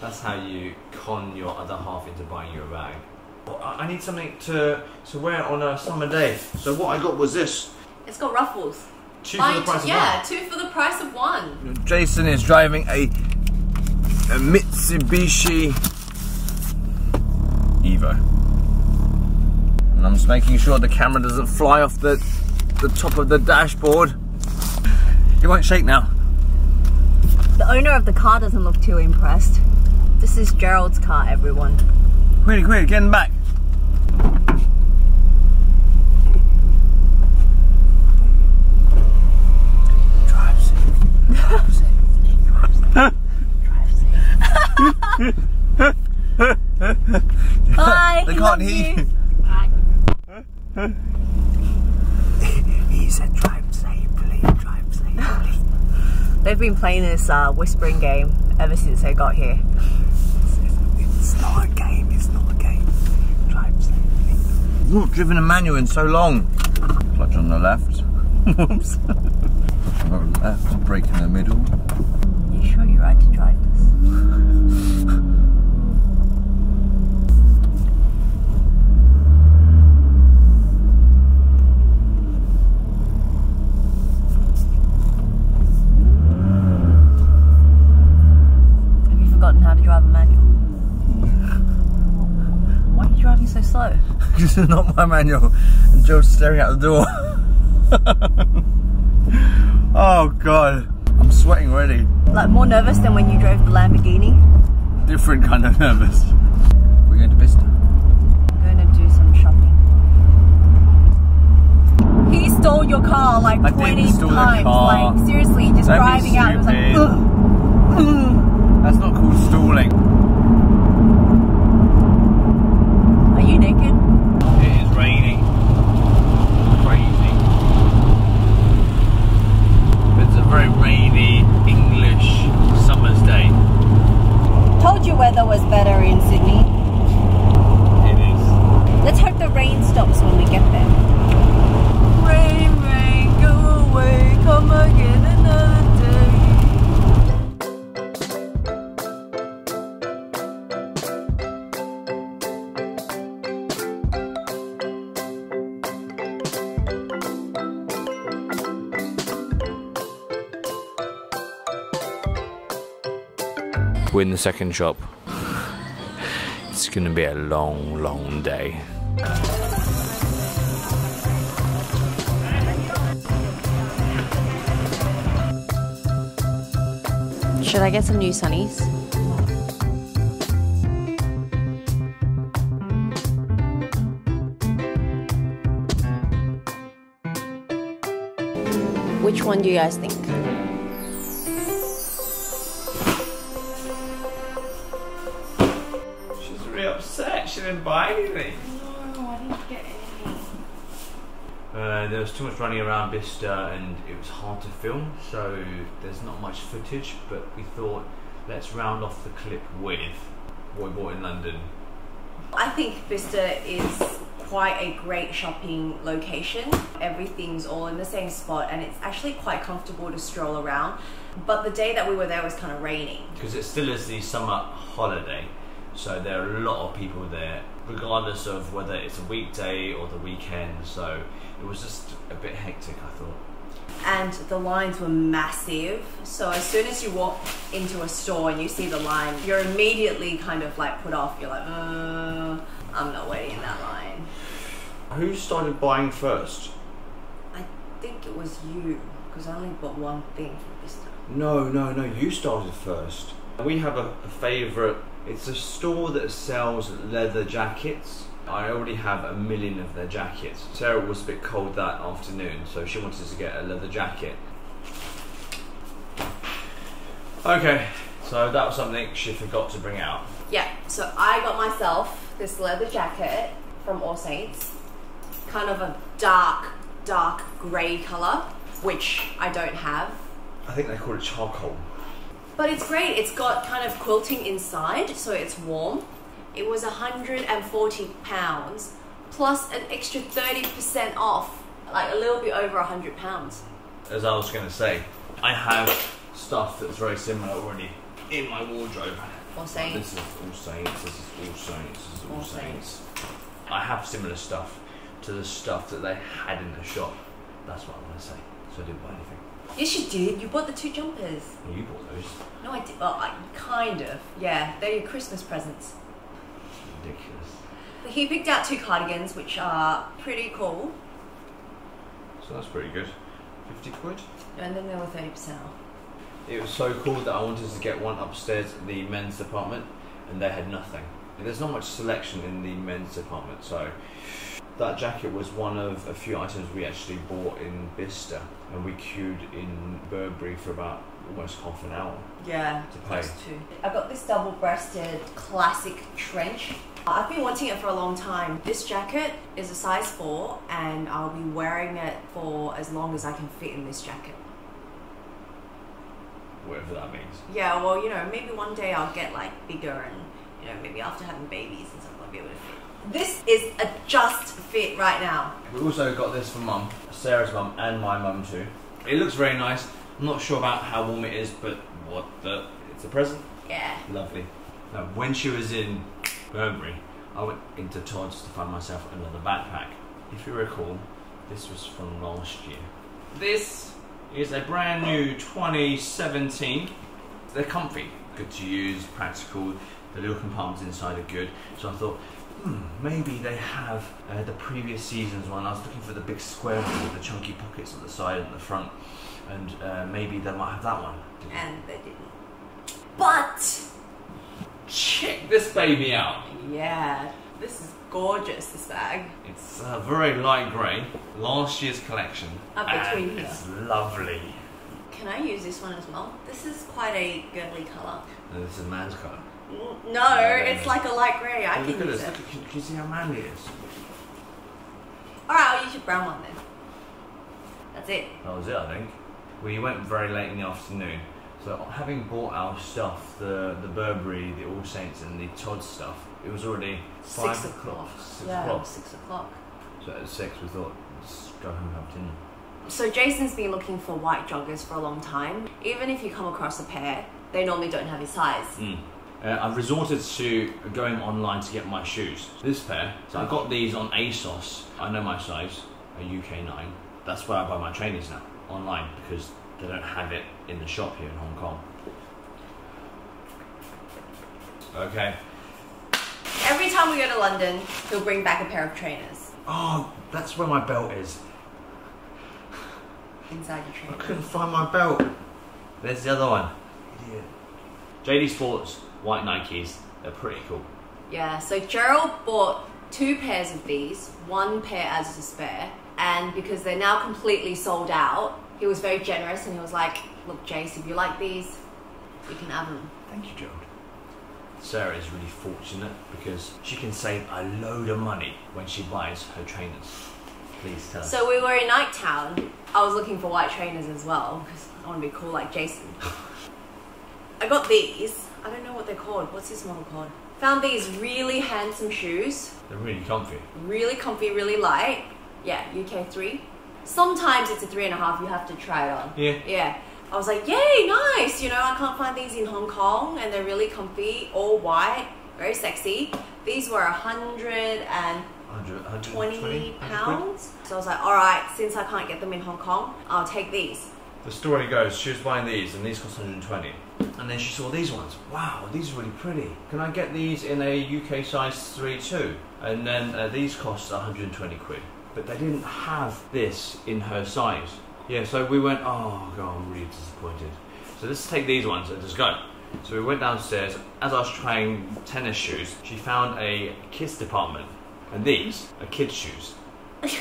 That's how you con your other half into buying you a bag. I I need something to to wear on a summer day. So what I got was this. It's got ruffles. Two Buy for the price two, of yeah, two for the price of one. one. Jason is driving a, a Mitsubishi Evo. And I'm just making sure the camera doesn't fly off the the top of the dashboard. It won't shake now. The owner of the car doesn't look too impressed. This is Gerald's car, everyone. Quick, quick, getting back. Drive safe. Drive safe. Bye. They can't hear you. he said drive safely, drive safely. They've been playing this uh, whispering game ever since they got here. Not a game, it's not a game. I've not driven a manual in so long. Clutch on the left. Whoops. Left, brake in the middle. You sure you're right to drive this? Have you forgotten how to drive a manual? Why are you driving so slow? This is not my manual. And Joe's staring out the door. oh god. I'm sweating already. Like more nervous than when you drove the Lamborghini? Different kind of nervous. We're going to Bicester. I'm going to do some shopping. He stole your car like I 20 times. car. Like seriously, just be driving out. It was like, ugh. That's not called stalling. We're in the second shop. It's gonna be a long, long day. Should I get some new sunnies? Which one do you guys think? Didn't buy anything. No, I didn't get anything. Uh, there was too much running around Bicester and it was hard to film, so there's not much footage. But we thought, let's round off the clip with what we bought in London. I think Bicester is quite a great shopping location. Everything's all in the same spot and it's actually quite comfortable to stroll around. But the day that we were there was kind of raining. because it still is the summer holiday, so there are a lot of people there, regardless of whether it's a weekday or the weekend. So it was just a bit hectic, I thought. and the lines were massive. So as soon as you walk into a store and you see the line, you're immediately kind of like put off. You're like, uh, I'm not waiting in that line. Who started buying first? I think it was you because I only bought one thing from time. No, no, no. You started first. We have a, a favourite. It's a store that sells leather jackets. I already have a million of their jackets. Sarah was a bit cold that afternoon, so she wanted to get a leather jacket. Okay, so that was something she forgot to bring out. Yeah, so I got myself this leather jacket from All Saints, kind of a dark, dark grey colour, which I don't have. I think they call it charcoal. But it's great. It's got kind of quilting inside, so it's warm. It was 140 pounds plus an extra 30% off, like a little bit over 100 pounds. As I was going to say, I have stuff that's very similar already in my wardrobe. All Saints. This is All Saints. This is All Saints. This is All, All Saints. I have similar stuff to the stuff that they had in the shop. That's what I'm going to say. So I didn't buy anything. Yes, you did. You bought the two jumpers. Well, you bought those. No, I did. Well, I kind of. Yeah, they're your Christmas presents. Ridiculous. But He picked out two cardigans, which are pretty cool, So that's pretty good. 50 quid? and then they were thirty percent off. It was so cool that I wanted to get one upstairs in the men's department, and they had nothing. And there's not much selection in the men's department, so that jacket was one of a few items we actually bought in Bicester, and we queued in Burberry for about almost half an hour. Yeah, To pay. two. I got this double-breasted classic trench. I've been wanting it for a long time. This jacket is a size four, and I'll be wearing it for as long as I can fit in this jacket. Whatever that means. Yeah, well, you know, maybe one day I'll get like bigger, and you know, maybe after having babies and stuff, I'll be able to fit. This is a just fit right now. We also got this for mum, Sarah's mum, and my mum too. It looks very nice. I'm not sure about how warm it is, but what the? It's a present. Yeah. Lovely. Now, when she was in Burberry, I went into Tod's to find myself another backpack. If you recall, this was from last year. This is a brand new 2017. They're comfy, good to use, practical. The little compartments inside are good. So I thought, hmm, maybe they have uh, the previous season's one. I was looking for the big square one with the chunky pockets at the side and the front, and uh, maybe they might have that one. And they didn't. But Check this baby out. yeah, this is gorgeous. This bag. It's a very light grey, last year's collection. Up between and here. It's lovely. Can I use this one as well? This is quite a girly color. No, this is a man's colour. No, it's like a light grey. I can look at use this. it. Look can, can you see how manly it is? Alright, I'll use your brown one then. That's it. That was it, I think. We went very late in the afternoon. So having bought our stuff, the the Burberry, the All Saints, and the Todd stuff, it was already five Six o'clock. Six yeah, o'clock. six o'clock. So at six, we thought, let's go home and have dinner. So Jason's been looking for white joggers for a long time. Even if you come across a pair, they normally don't have his size. Mm. Uh, I've resorted to going online to get my shoes. This pair, so I got these on ASOS. I know my size, a UK 9. That's where I buy my trainers now, online, because they don't have it in the shop here in Hong Kong. Okay. Every time we go to London, he'll bring back a pair of trainers Oh, that's where my belt is. inside your trainers. I couldn't find my belt. There's the other one. Idiot. JD Sports, white Nikes. They're pretty cool. Yeah, so Gerald bought two pairs of these, one pair as a spare, and because they're now completely sold out, he was very generous and he was like, Look, Jace, if you like these, you can have them. Thank you, Gerald. Sarah is really fortunate because she can save a load of money when she buys her trainers. Please tell us. So we were in Nike Town. I was looking for white trainers as well because I want to be cool like Jason. I got these. I don't know what they're called. What's this model called? Found these really handsome shoes. They're really comfy. Really comfy, really light. Yeah, UK three. Sometimes it's a three and a half. You have to try it on. Yeah. Yeah. I was like, yay, nice. You know, I can't find these in Hong Kong, and they're really comfy, all white, very sexy. These were a hundred and 120 pounds. So I was like, all right, since I can't get them in Hong Kong, I'll take these. The story goes, she was buying these and these cost 120. And then she saw these ones. Wow, these are really pretty. Can I get these in a UK size 3 too? And then uh, these cost 120 quid. But they didn't have this in her size. Yeah, so we went, oh god, I'm really disappointed. So let's take these ones and just go. So we went downstairs. As I was trying tennis shoes, she found a kids department. And these are kids' shoes.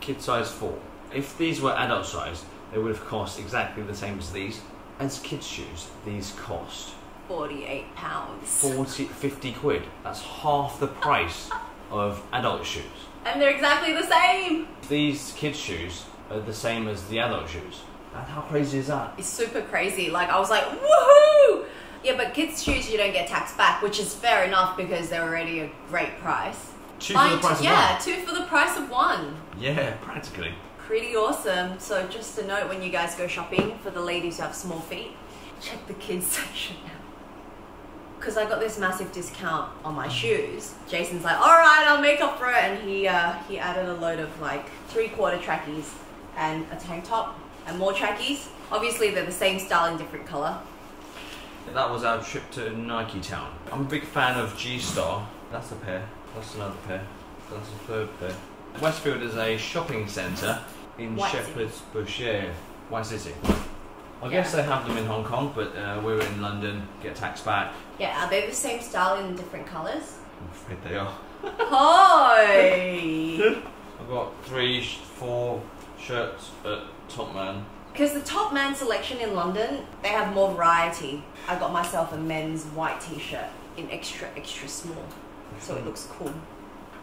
Kid size 4. If these were adult size, they would have cost exactly the same as these. As kids' shoes, these cost 48 pounds. 40, 50 quid. That's half the price of adult shoes. And they're exactly the same. These kids' shoes are the same as the adult shoes. And how crazy is that? It's super crazy. Like, I was like, woohoo! Yeah, but kids' shoes, you don't get tax back, which is fair enough because they're already a great price. Two for the price two- of yeah, one. two for the price of one. Yeah, practically. Pretty awesome. So, just a note when you guys go shopping for the ladies who have small feet, check the kids section out. because I got this massive discount on my shoes. Jason's like, all right, I'll make up for it, and he uh, he added a load of like three quarter trackies and a tank top and more trackies. Obviously, they're the same style in different color. That was our trip to Nike Town. I'm a big fan of G Star. That's a pair. That's another pair. That's a third pair. Westfield is a shopping centre in White. Shepherd's Bush, yeah, White City. I Yeah. guess they have them in Hong Kong, but uh, we were in London, get tax back. Yeah, are they the same style in different colors? I'm afraid they are. Hi. I've got three, four shirts at Topman. Because the Topman selection in London, they have more variety. I got myself a men's white t-shirt in extra extra small, so it looks cool.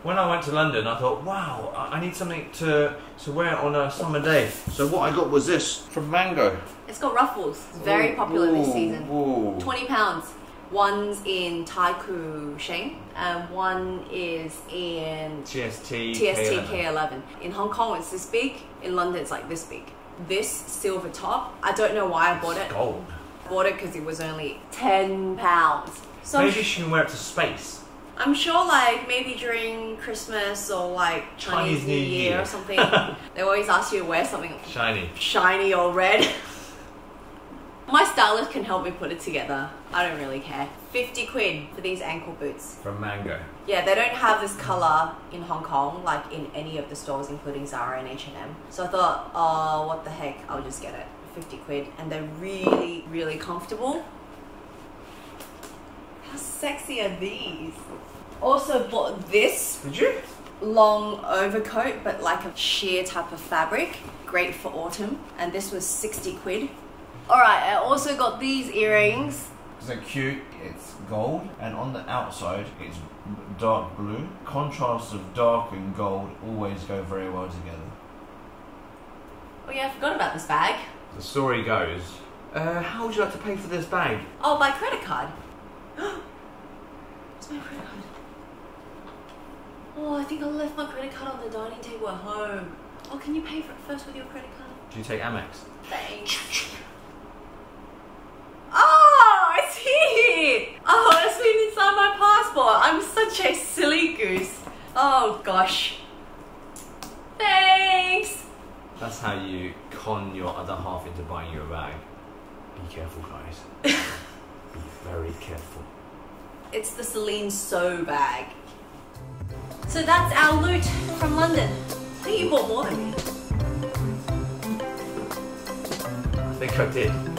When I went to London, I thought, wow, I I need something to, to wear on a summer day. So what I got was this from Mango. It's got ruffles. It's very popular this season. Ooh. Twenty pounds. One's in Tai Koo Shing, and one is in TST. TST K11. In Hong Kong, it's this big. In London, it's like this big. This silver top, I don't know why I bought it. Gold. Bought it because it was only ten pounds. So Maybe she can wear it to space. I'm sure, like maybe during Christmas or like Chinese, Chinese New Year, Year. or something, they always ask you to wear something Shiny. shiny or red. My stylist can help me put it together. I don't really care. 50 quid for these ankle boots. From Mango. Yeah, they don't have this color in Hong Kong, like in any of the stores, including Zara and H&M. So I thought, oh, what the heck, I'll just get it. 50 quid. And they're really, really comfortable. How sexy are these? Also bought this Did you? long overcoat, but like a sheer type of fabric. Great for autumn. And this was 60 quid. Alright, I also got these earrings. So cute. It's gold, and on the outside, it's dark blue. Contrasts of dark and gold always go very well together. Oh yeah, I forgot about this bag. The story goes. Uh, how would you like to pay for this bag? Oh, by credit card. Where's my credit card? Oh, I think I left my credit card on the dining table at home. Oh, can you pay for it first with your credit card? Do you take Amex? Thanks. Oh, it's here! Oh, it's been inside my passport. I'm such a silly goose. Oh gosh. Thanks. That's how you con your other half into buying you a bag. Be careful, guys. Be very careful. It's the Celine So bag. So that's our loot from London. I think you bought more than me. I think I did.